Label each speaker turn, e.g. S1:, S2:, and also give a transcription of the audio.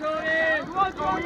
S1: Go in! Go in! Go in!